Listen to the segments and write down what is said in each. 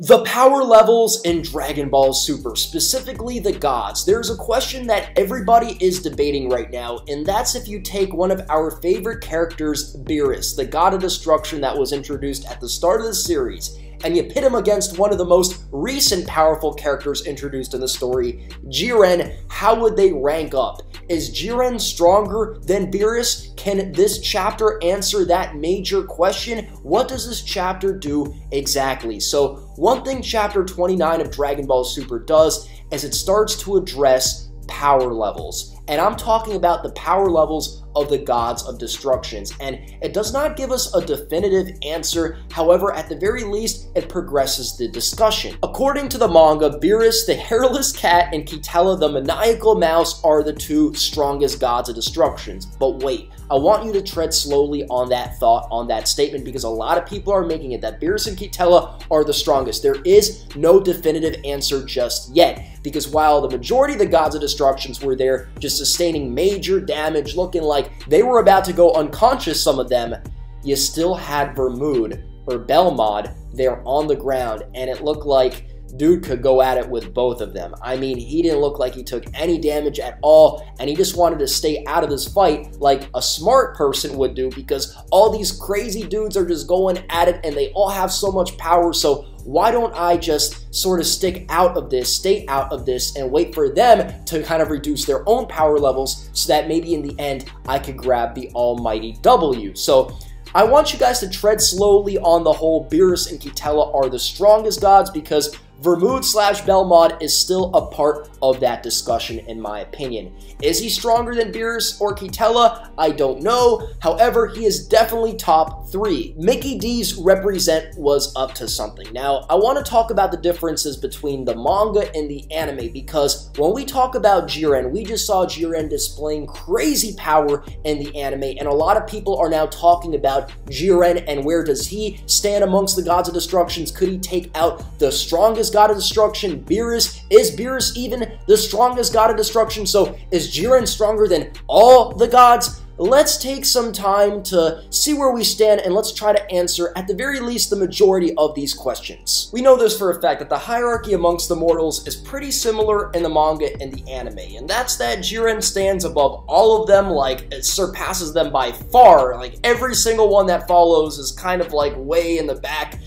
The power levels in Dragon Ball Super, specifically the gods. There's a question that everybody is debating right now, and that's if you take one of our favorite characters, Beerus, the god of destruction that was introduced at the start of the series, and you pit him against one of the most recent powerful characters introduced in the story, Jiren, how would they rank up? Is Jiren stronger than Beerus? Can this chapter answer that major question? What does this chapter do exactly? So, one thing chapter 29 of Dragon Ball Super does is it starts to address power levels. And I'm talking about the power levels of the gods of destructions. And it does not give us a definitive answer, however, at the very least, it progresses the discussion. According to the manga, Beerus, the hairless cat, and Quitela, the maniacal mouse, are the two strongest gods of destructions. But wait, I want you to tread slowly on that thought, on that statement, because a lot of people are making it that Beerus and Quitela are the strongest. There is no definitive answer just yet, because while the majority of the gods of destructions were there just sustaining major damage, looking like they were about to go unconscious, some of them, you still had Vermoud or Belmod there on the ground, and it looked like dude could go at it with both of them. I mean, he didn't look like he took any damage at all, and he just wanted to stay out of this fight like a smart person would do because all these crazy dudes are just going at it and they all have so much power. So why don't I just sort of stick out of this, stay out of this, and wait for them to kind of reduce their own power levels so that maybe in the end I could grab the almighty W. So I want you guys to tread slowly on the whole Beerus and Quitela are the strongest gods because Vermoud slash Belmod is still a part of that discussion in my opinion. Is he stronger than Beerus or Quitela? I don't know. However, he is definitely top three. Mickey D's represent was up to something. Now, I want to talk about the differences between the manga and the anime because when we talk about Jiren, we just saw Jiren displaying crazy power in the anime and a lot of people are now talking about Jiren and where does he stand amongst the gods of destructions? Could he take out the strongest god of destruction, Beerus? Is Beerus even the strongest god of destruction? So is Jiren stronger than all the gods? Let's take some time to see where we stand and let's try to answer, at the very least, the majority of these questions. We know this for a fact that the hierarchy amongst the mortals is pretty similar in the manga and the anime, and that's that Jiren stands above all of them, like, it surpasses them by far. Like, every single one that follows is kind of like way in the back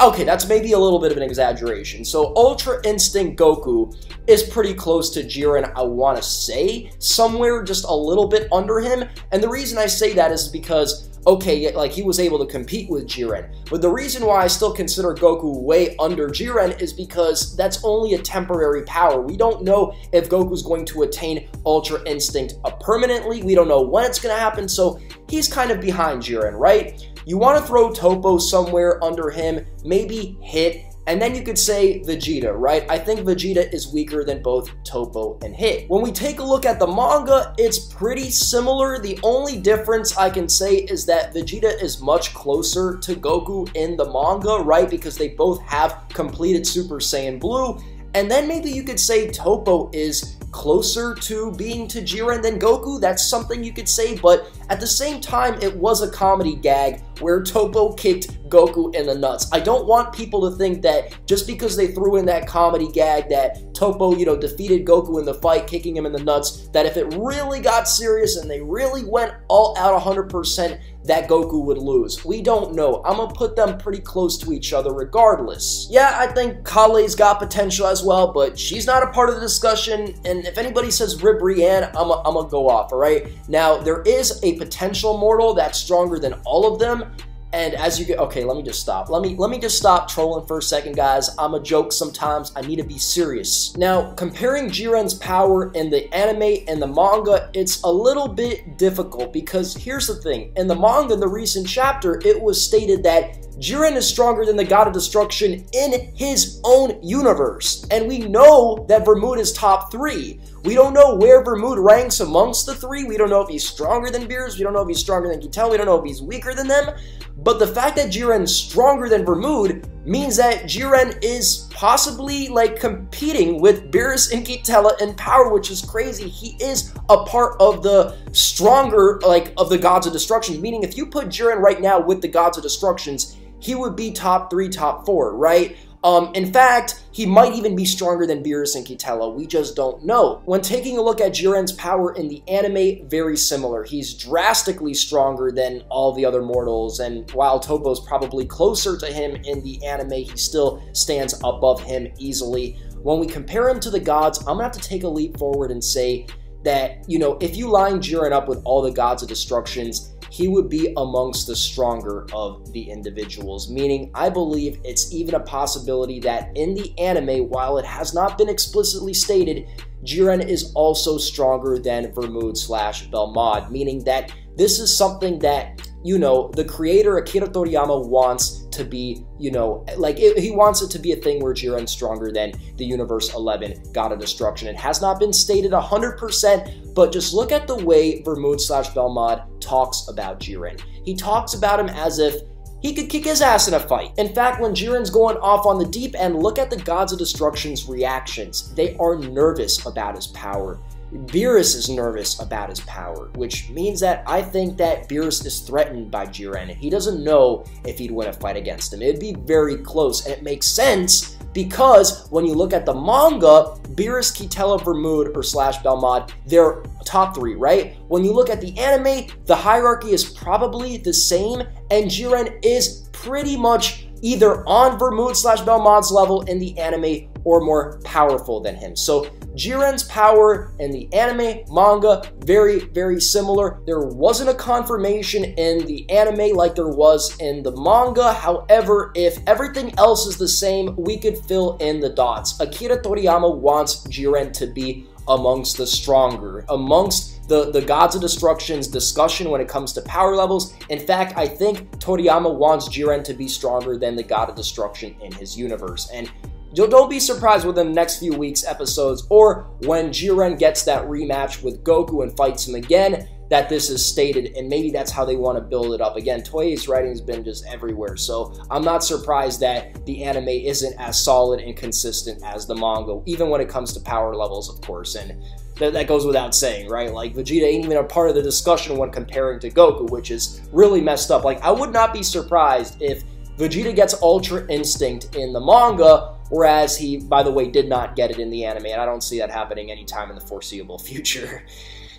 Okay, that's maybe a little bit of an exaggeration. So Ultra Instinct Goku is pretty close to Jiren, I want to say, somewhere just a little bit under him. And the reason I say that is because, okay, like he was able to compete with Jiren. But the reason why I still consider Goku way under Jiren is because that's only a temporary power. We don't know if Goku's going to attain Ultra Instinct permanently. We don't know when it's going to happen, so he's kind of behind Jiren, right? You want to throw Toppo somewhere under him, maybe Hit, and then you could say Vegeta, right? I think Vegeta is weaker than both Toppo and Hit. When we take a look at the manga, it's pretty similar. The only difference I can say is that Vegeta is much closer to Goku in the manga, right? Because they both have completed Super Saiyan Blue. And then maybe you could say Toppo is closer to being to Jiren than Goku. That's something you could say, but at the same time, it was a comedy gag where Toppo kicked Goku in the nuts. I don't want people to think that just because they threw in that comedy gag that Toppo, you know, defeated Goku in the fight, kicking him in the nuts, that if it really got serious and they really went all out 100%, that Goku would lose. We don't know. I'm gonna put them pretty close to each other regardless. Yeah, I think Kale's got potential as well, but she's not a part of the discussion, and if anybody says Ribrianne, I'm gonna go off, alright? Now, there is a potential mortal that's stronger than all of them, and as you get, okay, let me just stop. Let me let me just stop trolling for a second, guys. I'm a joke sometimes. I need to be serious. Now, comparing Jiren's power in the anime and the manga, it's a little bit difficult because here's the thing. In the manga, in the recent chapter, it was stated that Jiren is stronger than the God of Destruction in his own universe. And we know that Vermoud is top three. We don't know where Vermoud ranks amongst the three. We don't know if he's stronger than Beerus. We don't know if he's stronger than Quitela. We don't know if he's weaker than them. But the fact that Jiren's stronger than Vermoud means that Jiren is possibly like competing with Beerus and Quitela in power, which is crazy. He is a part of the stronger, like, of the Gods of Destruction. Meaning, if you put Jiren right now with the Gods of Destructions, he would be top three, top four, right? Um, in fact, he might even be stronger than Beerus and Quitela. We just don't know. When taking a look at Jiren's power in the anime, very similar. He's drastically stronger than all the other mortals, and while Toppo's probably closer to him in the anime, he still stands above him easily. When we compare him to the gods, I'm gonna have to take a leap forward and say that, you know, if you line Jiren up with all the gods of destructions, he would be amongst the stronger of the individuals. Meaning, I believe it's even a possibility that in the anime, while it has not been explicitly stated, Jiren is also stronger than Vermouth slash Belmod, meaning that this is something that you know, the creator Akira Toriyama wants to be, you know, like it, he wants it to be a thing where Jiren's stronger than the Universe 11 God of Destruction. It has not been stated 100%, but just look at the way Vermouth slash Belmod talks about Jiren. He talks about him as if he could kick his ass in a fight. In fact, when Jiren's going off on the deep end, look at the Gods of Destruction's reactions. They are nervous about his power. Beerus is nervous about his power, which means that I think that Beerus is threatened by Jiren. He doesn't know if he'd win a fight against him. It'd be very close, and it makes sense because when you look at the manga, Beerus, Quitela, Vermouth, or slash Belmod, they're top three, right? When you look at the anime, the hierarchy is probably the same, and Jiren is pretty much either on Vermouth slash Belmod's level in the anime or more powerful than him. So Jiren's power in the anime, manga, very, very similar. There wasn't a confirmation in the anime like there was in the manga. However, if everything else is the same, we could fill in the dots. Akira Toriyama wants Jiren to be amongst the stronger, amongst the, the Gods of Destruction's discussion when it comes to power levels. In fact, I think Toriyama wants Jiren to be stronger than the God of Destruction in his universe. And don't be surprised within the next few weeks episodes or when Jiren gets that rematch with Goku and fights him again that this is stated and maybe that's how they want to build it up. Again, Toei's writing has been just everywhere, so I'm not surprised that the anime isn't as solid and consistent as the manga, even when it comes to power levels, of course, and that, that goes without saying, right? Like, Vegeta ain't even a part of the discussion when comparing to Goku, which is really messed up. Like, I would not be surprised if Vegeta gets Ultra Instinct in the manga, whereas he, by the way, did not get it in the anime, and I don't see that happening anytime in the foreseeable future.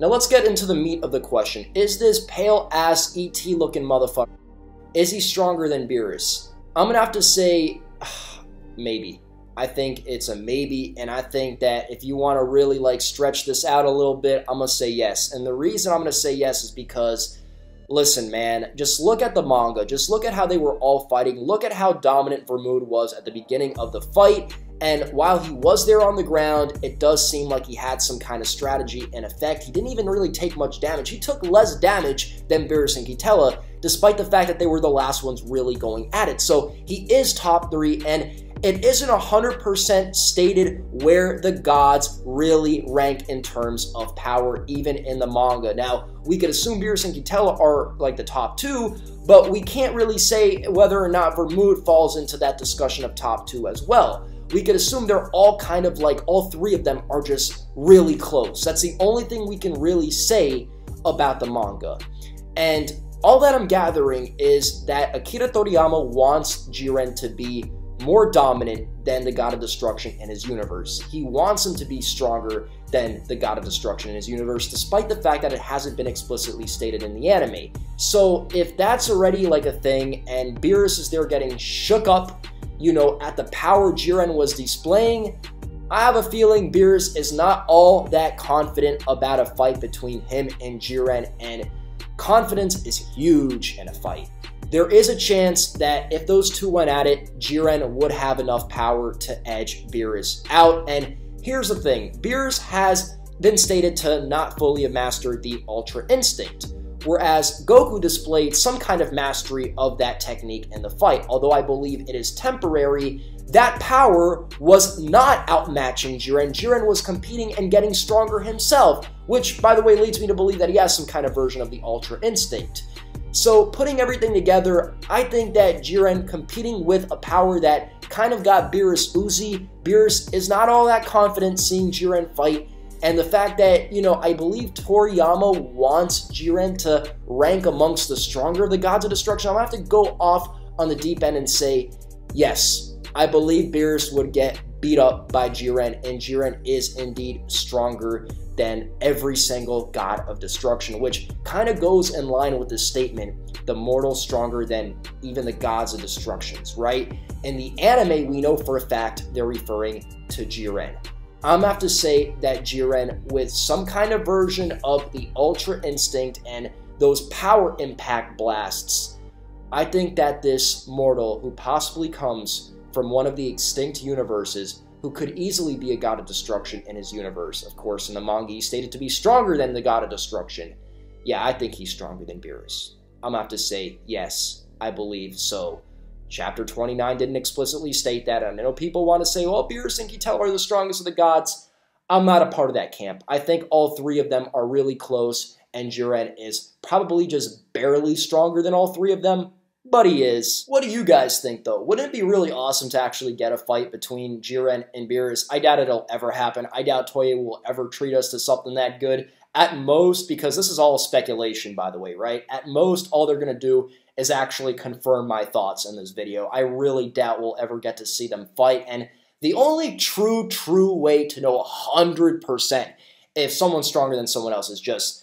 Now let's get into the meat of the question. Is this pale-ass ET looking motherfucker, is he stronger than Beerus? I'm gonna have to say, maybe. I think it's a maybe, and I think that if you want to really like stretch this out a little bit, I'm gonna say yes. And the reason I'm gonna say yes is because Listen, man, just look at the manga. Just look at how they were all fighting. Look at how dominant Vermouth was at the beginning of the fight. And while he was there on the ground, it does seem like he had some kind of strategy and effect. He didn't even really take much damage. He took less damage than Beerus and Quitela, despite the fact that they were the last ones really going at it. So he is top three, and it isn't 100% stated where the gods really rank in terms of power, even in the manga. Now, we could assume Beerus and Quitela are like the top two, but we can't really say whether or not Vermouth falls into that discussion of top two as well. We could assume they're all kind of like, all three of them are just really close. That's the only thing we can really say about the manga. And all that I'm gathering is that Akira Toriyama wants Jiren to be more dominant than the God of Destruction in his universe. He wants him to be stronger than the God of Destruction in his universe, despite the fact that it hasn't been explicitly stated in the anime. So if that's already like a thing, and Beerus is there getting shook up, you know, at the power Jiren was displaying, I have a feeling Beerus is not all that confident about a fight between him and Jiren, and confidence is huge in a fight there is a chance that if those two went at it, Jiren would have enough power to edge Beerus out. And here's the thing, Beerus has been stated to not fully have mastered the Ultra Instinct, whereas Goku displayed some kind of mastery of that technique in the fight. Although I believe it is temporary, that power was not outmatching Jiren. Jiren was competing and getting stronger himself, which, by the way, leads me to believe that he has some kind of version of the Ultra Instinct. So putting everything together, I think that Jiren competing with a power that kind of got Beerus oozy. Beerus is not all that confident seeing Jiren fight. And the fact that, you know, I believe Toriyama wants Jiren to rank amongst the stronger of the Gods of Destruction, I'm gonna have to go off on the deep end and say, yes, I believe Beerus would get beat up by Jiren, and Jiren is indeed stronger than every single god of destruction, which kind of goes in line with the statement, the mortal stronger than even the gods of destructions, right? In the anime, we know for a fact they're referring to Jiren. I'm gonna have to say that Jiren, with some kind of version of the Ultra Instinct and those power impact blasts, I think that this mortal who possibly comes from one of the extinct universes who could easily be a god of destruction in his universe. Of course, in the manga, he's stated to be stronger than the god of destruction. Yeah, I think he's stronger than Beerus. I'm have to say, yes, I believe so. Chapter 29 didn't explicitly state that. I know people want to say, well, Beerus and Kittel are the strongest of the gods. I'm not a part of that camp. I think all three of them are really close, and Jiren is probably just barely stronger than all three of them but he is. What do you guys think, though? Wouldn't it be really awesome to actually get a fight between Jiren and Beerus? I doubt it'll ever happen. I doubt Toei will ever treat us to something that good. At most, because this is all speculation, by the way, right? At most, all they're going to do is actually confirm my thoughts in this video. I really doubt we'll ever get to see them fight, and the only true, true way to know 100% if someone's stronger than someone else is just